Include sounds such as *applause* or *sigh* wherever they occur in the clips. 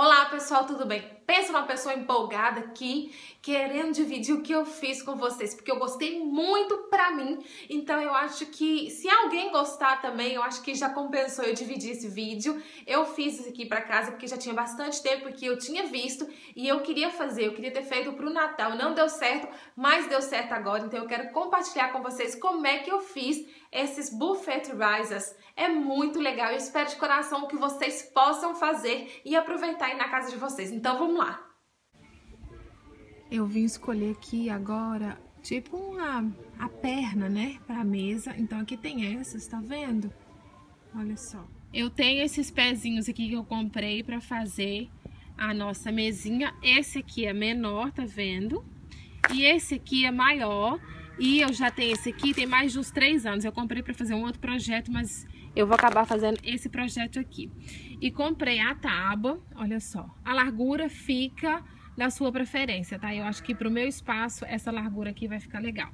Olá pessoal, tudo bem? Pensa numa pessoa empolgada aqui, querendo dividir o que eu fiz com vocês, porque eu gostei muito pra mim, então eu acho que se alguém gostar também, eu acho que já compensou eu dividir esse vídeo. Eu fiz isso aqui pra casa porque já tinha bastante tempo que eu tinha visto e eu queria fazer, eu queria ter feito pro Natal, não deu certo, mas deu certo agora, então eu quero compartilhar com vocês como é que eu fiz esses buffet risers. É muito legal, eu espero de coração que vocês possam fazer e aproveitar aí na casa de vocês. Então vamos lá. Eu vim escolher aqui agora, tipo uma a perna, né, para a mesa. Então aqui tem essas, tá vendo? Olha só. Eu tenho esses pezinhos aqui que eu comprei para fazer a nossa mesinha. Esse aqui é menor, tá vendo? E esse aqui é maior. E eu já tenho esse aqui, tem mais de uns três anos. Eu comprei para fazer um outro projeto, mas eu vou acabar fazendo esse projeto aqui. E comprei a tábua, olha só. A largura fica da sua preferência, tá? Eu acho que pro meu espaço, essa largura aqui vai ficar legal.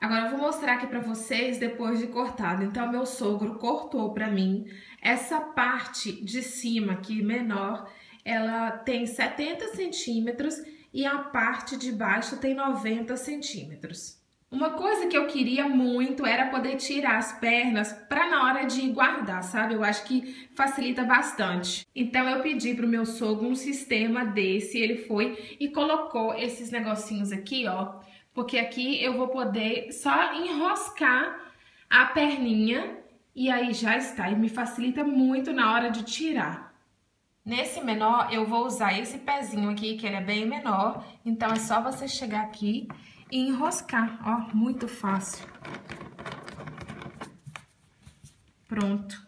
Agora eu vou mostrar aqui pra vocês depois de cortado. Então, meu sogro cortou pra mim essa parte de cima aqui, menor, ela tem 70 centímetros e a parte de baixo tem 90 centímetros. Uma coisa que eu queria muito era poder tirar as pernas para na hora de guardar, sabe? Eu acho que facilita bastante. Então eu pedi pro meu sogro um sistema desse, ele foi e colocou esses negocinhos aqui, ó, porque aqui eu vou poder só enroscar a perninha e aí já está, e me facilita muito na hora de tirar. Nesse menor, eu vou usar esse pezinho aqui, que ele é bem menor, então é só você chegar aqui e enroscar, ó, muito fácil. Pronto.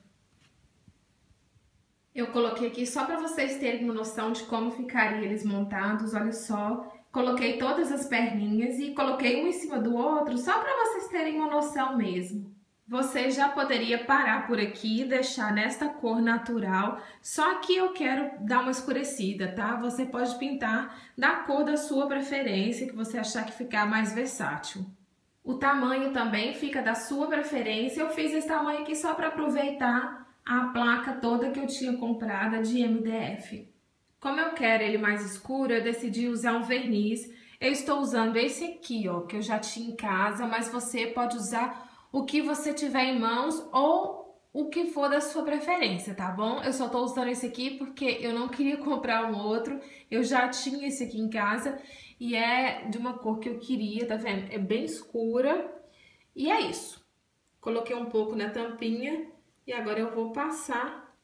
Eu coloquei aqui só para vocês terem uma noção de como ficariam eles montados, olha só. Coloquei todas as perninhas e coloquei um em cima do outro, só para vocês terem uma noção mesmo. Você já poderia parar por aqui e deixar nesta cor natural, só que eu quero dar uma escurecida, tá? Você pode pintar da cor da sua preferência, que você achar que ficar mais versátil. O tamanho também fica da sua preferência, eu fiz esse tamanho aqui só para aproveitar a placa toda que eu tinha comprada de MDF. Como eu quero ele mais escuro, eu decidi usar um verniz. Eu estou usando esse aqui, ó, que eu já tinha em casa, mas você pode usar o que você tiver em mãos ou o que for da sua preferência, tá bom? Eu só tô usando esse aqui porque eu não queria *laughs* comprar um outro, eu já tinha esse aqui em casa e é de uma cor que eu queria, tá vendo? É bem escura e é isso. Coloquei um pouco na tampinha e agora eu vou passar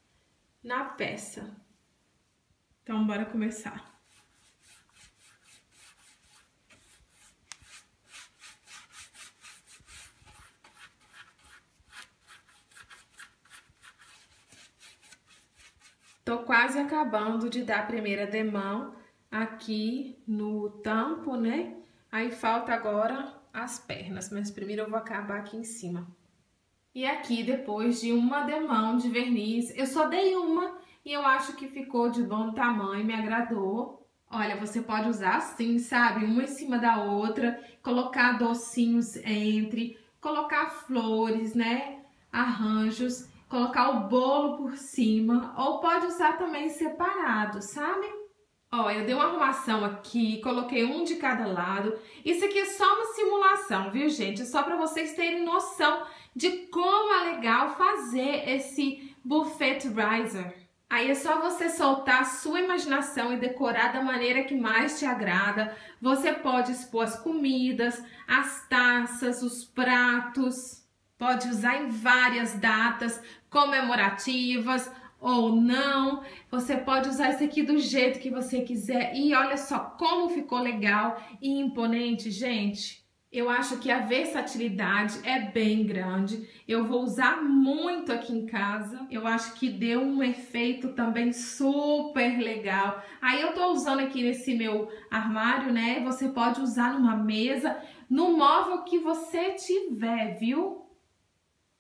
na peça. Então, bora começar. Tô quase acabando de dar a primeira demão aqui no tampo, né? Aí falta agora as pernas, mas primeiro eu vou acabar aqui em cima. E aqui, depois de uma demão de verniz, eu só dei uma e eu acho que ficou de bom tamanho, me agradou. Olha, você pode usar assim, sabe? Uma em cima da outra, colocar docinhos entre, colocar flores, né? Arranjos colocar o bolo por cima, ou pode usar também separado, sabe? Ó, eu dei uma arrumação aqui, coloquei um de cada lado. Isso aqui é só uma simulação, viu, gente? É só para vocês terem noção de como é legal fazer esse buffet riser. Aí é só você soltar a sua imaginação e decorar da maneira que mais te agrada. Você pode expor as comidas, as taças, os pratos. Pode usar em várias datas comemorativas ou não. Você pode usar esse aqui do jeito que você quiser. E olha só como ficou legal e imponente, gente. Eu acho que a versatilidade é bem grande. Eu vou usar muito aqui em casa. Eu acho que deu um efeito também super legal. Aí eu tô usando aqui nesse meu armário, né? Você pode usar numa mesa, no móvel que você tiver, viu?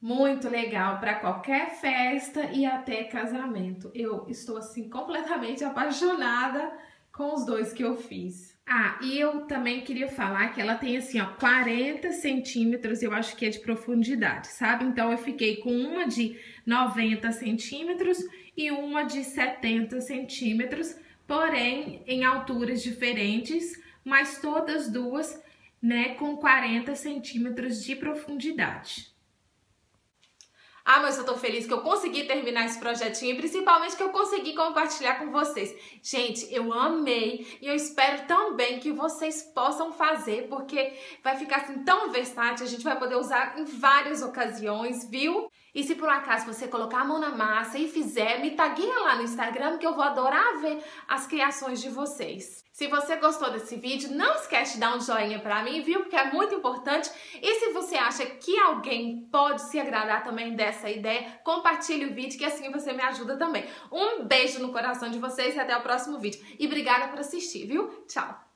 Muito legal para qualquer festa e até casamento. Eu estou assim completamente apaixonada com os dois que eu fiz. Ah, e eu também queria falar que ela tem assim, ó, 40 centímetros, eu acho que é de profundidade, sabe? Então eu fiquei com uma de 90 centímetros e uma de 70 centímetros, porém em alturas diferentes, mas todas duas né, com 40 centímetros de profundidade. Ah, mas eu tô feliz que eu consegui terminar esse projetinho e principalmente que eu consegui compartilhar com vocês. Gente, eu amei e eu espero também que vocês possam fazer, porque vai ficar assim tão versátil, a gente vai poder usar em várias ocasiões, viu? E se por acaso você colocar a mão na massa e fizer, me tagueia lá no Instagram que eu vou adorar ver as criações de vocês. Se você gostou desse vídeo, não esquece de dar um joinha pra mim, viu? Porque é muito importante. E se você acha que alguém pode se agradar também dessa ideia, compartilhe o vídeo que assim você me ajuda também. Um beijo no coração de vocês e até o próximo vídeo. E obrigada por assistir, viu? Tchau!